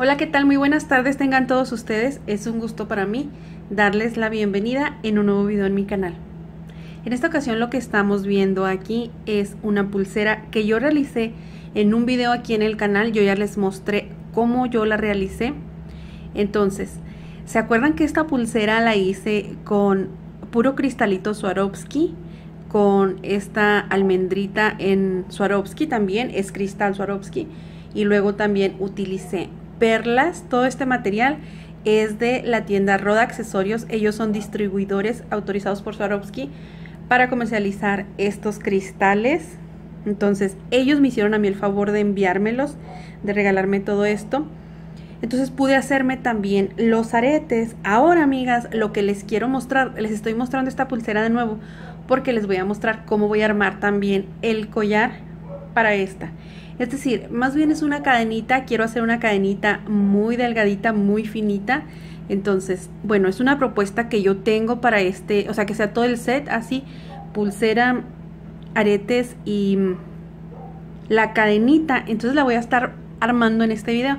Hola, ¿qué tal? Muy buenas tardes tengan todos ustedes. Es un gusto para mí darles la bienvenida en un nuevo video en mi canal. En esta ocasión lo que estamos viendo aquí es una pulsera que yo realicé en un video aquí en el canal. Yo ya les mostré cómo yo la realicé. Entonces, ¿se acuerdan que esta pulsera la hice con puro cristalito Swarovski? Con esta almendrita en Swarovski también, es cristal Swarovski. Y luego también utilicé perlas, todo este material es de la tienda Roda Accesorios. Ellos son distribuidores autorizados por Swarovski para comercializar estos cristales. Entonces, ellos me hicieron a mí el favor de enviármelos, de regalarme todo esto. Entonces pude hacerme también los aretes. Ahora, amigas, lo que les quiero mostrar, les estoy mostrando esta pulsera de nuevo porque les voy a mostrar cómo voy a armar también el collar para esta. Es decir, más bien es una cadenita, quiero hacer una cadenita muy delgadita, muy finita. Entonces, bueno, es una propuesta que yo tengo para este, o sea, que sea todo el set así, pulsera, aretes y la cadenita. Entonces la voy a estar armando en este video.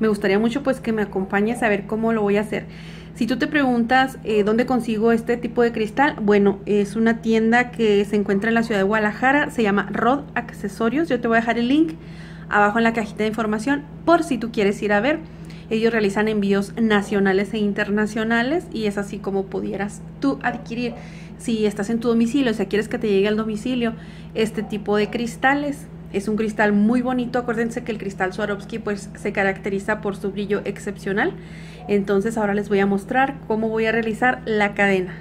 Me gustaría mucho pues que me acompañes a ver cómo lo voy a hacer. Si tú te preguntas eh, dónde consigo este tipo de cristal, bueno, es una tienda que se encuentra en la ciudad de Guadalajara, se llama Rod Accesorios, yo te voy a dejar el link abajo en la cajita de información por si tú quieres ir a ver. Ellos realizan envíos nacionales e internacionales y es así como pudieras tú adquirir, si estás en tu domicilio, o sea, quieres que te llegue al domicilio, este tipo de cristales. Es un cristal muy bonito, acuérdense que el cristal Swarovski pues se caracteriza por su brillo excepcional. Entonces ahora les voy a mostrar cómo voy a realizar la cadena.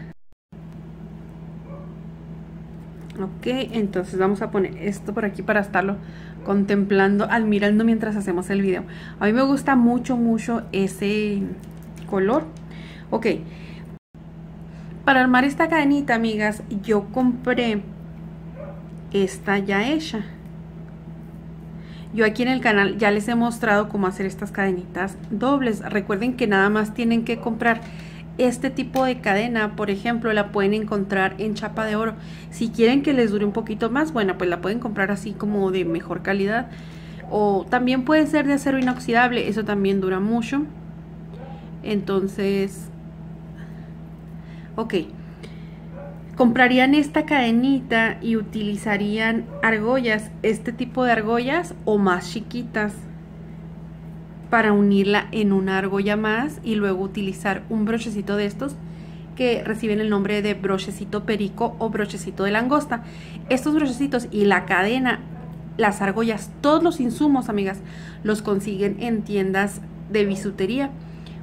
Ok, entonces vamos a poner esto por aquí para estarlo contemplando, admirando mientras hacemos el video. A mí me gusta mucho, mucho ese color. Ok, para armar esta cadenita, amigas, yo compré esta ya hecha. Yo aquí en el canal ya les he mostrado cómo hacer estas cadenitas dobles. Recuerden que nada más tienen que comprar este tipo de cadena, por ejemplo, la pueden encontrar en chapa de oro. Si quieren que les dure un poquito más, bueno, pues la pueden comprar así como de mejor calidad. O también puede ser de acero inoxidable, eso también dura mucho. Entonces, ok comprarían esta cadenita y utilizarían argollas, este tipo de argollas o más chiquitas para unirla en una argolla más y luego utilizar un brochecito de estos que reciben el nombre de brochecito perico o brochecito de langosta. Estos brochecitos y la cadena, las argollas, todos los insumos, amigas, los consiguen en tiendas de bisutería.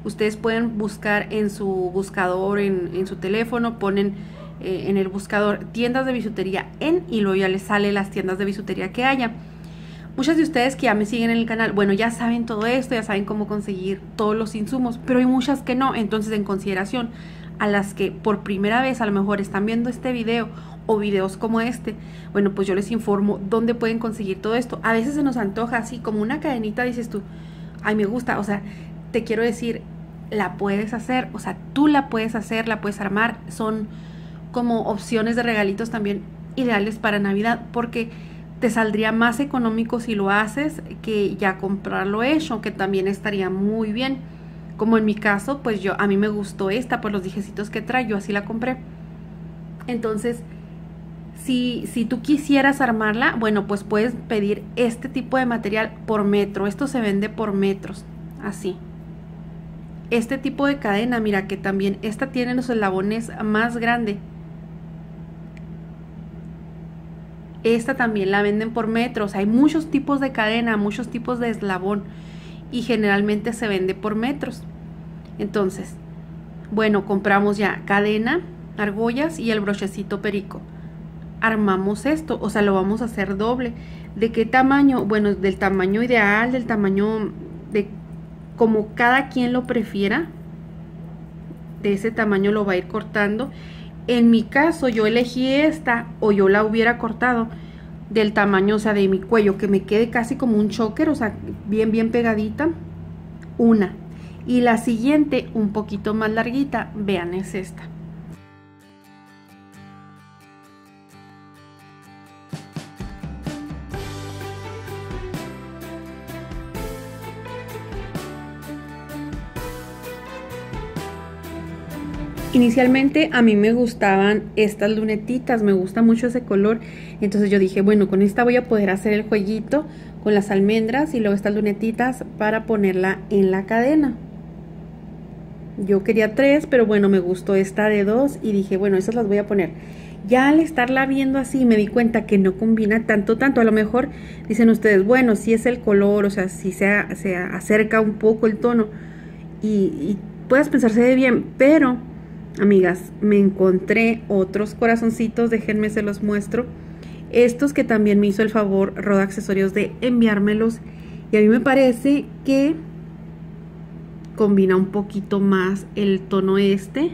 Ustedes pueden buscar en su buscador, en, en su teléfono, ponen eh, en el buscador tiendas de bisutería en y luego ya les sale las tiendas de bisutería que haya. Muchas de ustedes que ya me siguen en el canal, bueno, ya saben todo esto, ya saben cómo conseguir todos los insumos, pero hay muchas que no. Entonces, en consideración a las que por primera vez a lo mejor están viendo este video o videos como este, bueno, pues yo les informo dónde pueden conseguir todo esto. A veces se nos antoja así como una cadenita, dices tú, ay, me gusta, o sea, te quiero decir, la puedes hacer, o sea, tú la puedes hacer, la puedes armar, son como opciones de regalitos también ideales para Navidad porque te saldría más económico si lo haces que ya comprarlo hecho, que también estaría muy bien. Como en mi caso, pues yo a mí me gustó esta por los dijecitos que trae, yo así la compré. Entonces, si, si tú quisieras armarla, bueno, pues puedes pedir este tipo de material por metro. Esto se vende por metros, así. Este tipo de cadena, mira que también esta tiene los eslabones más grandes Esta también la venden por metros. Hay muchos tipos de cadena, muchos tipos de eslabón y generalmente se vende por metros. Entonces, bueno, compramos ya cadena, argollas y el brochecito perico. Armamos esto, o sea, lo vamos a hacer doble. ¿De qué tamaño? Bueno, del tamaño ideal, del tamaño de como cada quien lo prefiera. De ese tamaño lo va a ir cortando en mi caso, yo elegí esta o yo la hubiera cortado del tamaño, o sea, de mi cuello, que me quede casi como un choker, o sea, bien, bien pegadita. Una. Y la siguiente, un poquito más larguita, vean, es esta. Inicialmente a mí me gustaban estas lunetitas, me gusta mucho ese color, entonces yo dije, bueno, con esta voy a poder hacer el jueguito con las almendras y luego estas lunetitas para ponerla en la cadena. Yo quería tres, pero bueno, me gustó esta de dos y dije, bueno, esas las voy a poner. Ya al estarla viendo así me di cuenta que no combina tanto, tanto. A lo mejor dicen ustedes, bueno, si es el color, o sea, si se, se acerca un poco el tono y, y puedas pensarse de bien, pero amigas, me encontré otros corazoncitos, déjenme se los muestro. Estos que también me hizo el favor Roda Accesorios de enviármelos. Y a mí me parece que combina un poquito más el tono este.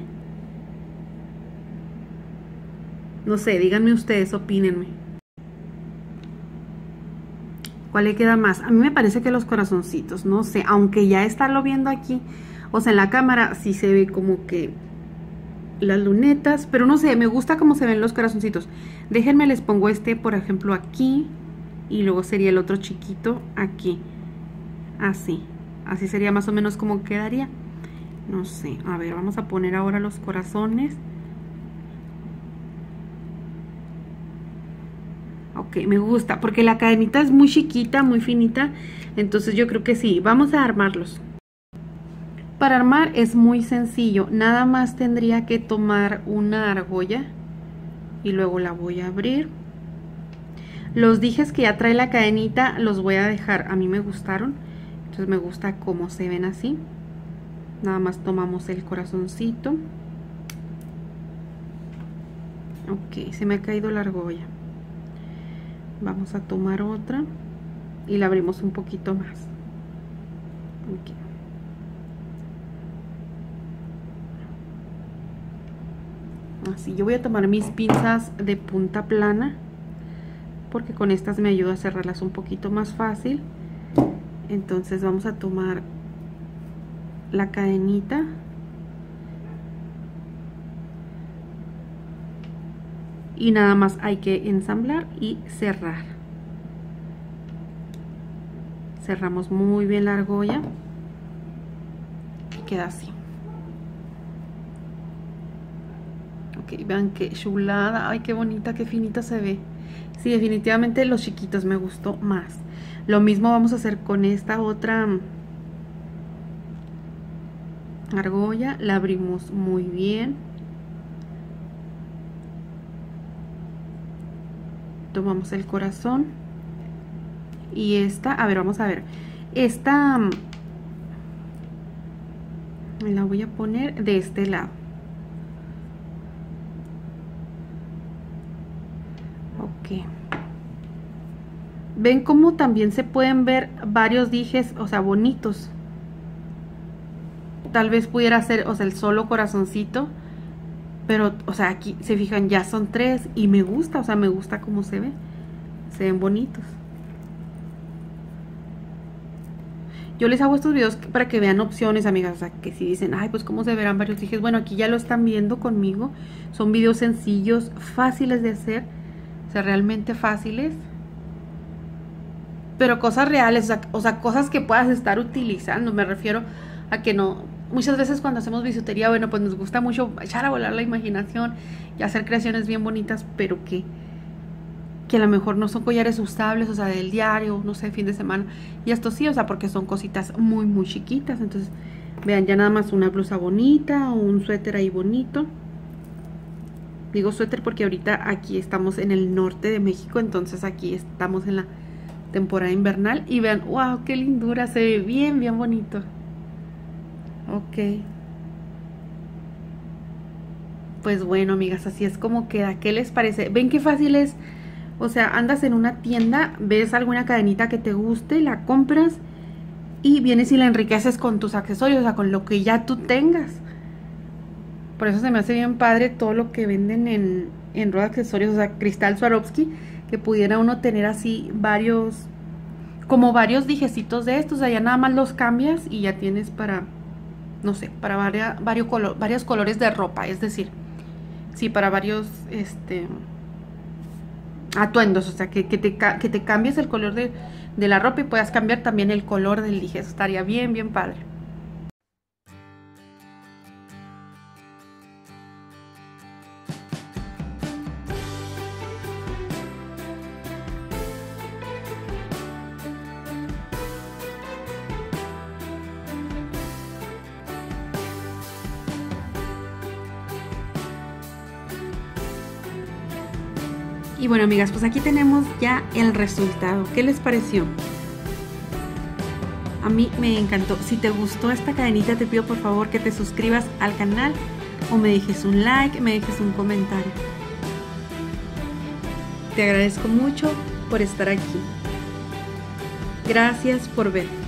No sé, díganme ustedes, opínenme. ¿Cuál le queda más? A mí me parece que los corazoncitos, no sé, aunque ya estarlo viendo aquí, o sea, en la cámara sí se ve como que las lunetas, pero no sé, me gusta cómo se ven los corazoncitos. Déjenme les pongo este, por ejemplo, aquí y luego sería el otro chiquito aquí. Así, así sería más o menos como quedaría. No sé, a ver, vamos a poner ahora los corazones. Ok, me gusta, porque la cadenita es muy chiquita, muy finita, entonces yo creo que sí, vamos a armarlos. Para armar es muy sencillo, nada más tendría que tomar una argolla y luego la voy a abrir. Los dijes que ya trae la cadenita los voy a dejar, a mí me gustaron, entonces me gusta cómo se ven así. Nada más tomamos el corazoncito. Ok, se me ha caído la argolla. Vamos a tomar otra y la abrimos un poquito más. Okay. Así. Yo voy a tomar mis pinzas de punta plana porque con estas me ayuda a cerrarlas un poquito más fácil. Entonces vamos a tomar la cadenita. Y nada más hay que ensamblar y cerrar. Cerramos muy bien la argolla y queda así vean qué chulada. Ay, qué bonita, qué finita se ve. Sí, definitivamente los chiquitos me gustó más. Lo mismo vamos a hacer con esta otra argolla. La abrimos muy bien. Tomamos el corazón. Y esta, a ver, vamos a ver. Esta la voy a poner de este lado. Ven cómo también se pueden ver varios dijes, o sea, bonitos. Tal vez pudiera ser, o sea, el solo corazoncito. Pero, o sea, aquí se fijan, ya son tres y me gusta, o sea, me gusta cómo se ve. Se ven bonitos. Yo les hago estos videos para que vean opciones, amigas. O sea, que si dicen, ay, pues cómo se verán varios dijes. Bueno, aquí ya lo están viendo conmigo. Son videos sencillos, fáciles de hacer realmente fáciles. Pero cosas reales, o sea, cosas que puedas estar utilizando. Me refiero a que no, muchas veces cuando hacemos bisutería, bueno, pues nos gusta mucho echar a volar la imaginación y hacer creaciones bien bonitas, pero que, que a lo mejor no son collares usables, o sea, del diario, no sé, fin de semana. Y esto sí, o sea, porque son cositas muy, muy chiquitas. Entonces, vean, ya nada más una blusa bonita o un suéter ahí bonito. Digo suéter porque ahorita aquí estamos en el norte de México, entonces aquí estamos en la temporada invernal. Y vean, wow, qué lindura, se ve bien, bien bonito. Ok. Pues bueno, amigas, así es como queda. ¿Qué les parece? ¿Ven qué fácil es? O sea, andas en una tienda, ves alguna cadenita que te guste, la compras y vienes y la enriqueces con tus accesorios, o sea, con lo que ya tú tengas. Por eso se me hace bien padre todo lo que venden en, en Roda Accesorios, o sea, Cristal Swarovski, que pudiera uno tener así varios, como varios dijecitos de estos, o sea, ya nada más los cambias y ya tienes para, no sé, para varios, varios colores de ropa, es decir, sí, para varios, este, atuendos, o sea, que, que, te, que te cambies el color de, de la ropa y puedas cambiar también el color del dije, estaría bien, bien padre. Y bueno, amigas, pues aquí tenemos ya el resultado. ¿Qué les pareció? A mí me encantó. Si te gustó esta cadenita, te pido por favor que te suscribas al canal o me dejes un like, me dejes un comentario. Te agradezco mucho por estar aquí. Gracias por ver.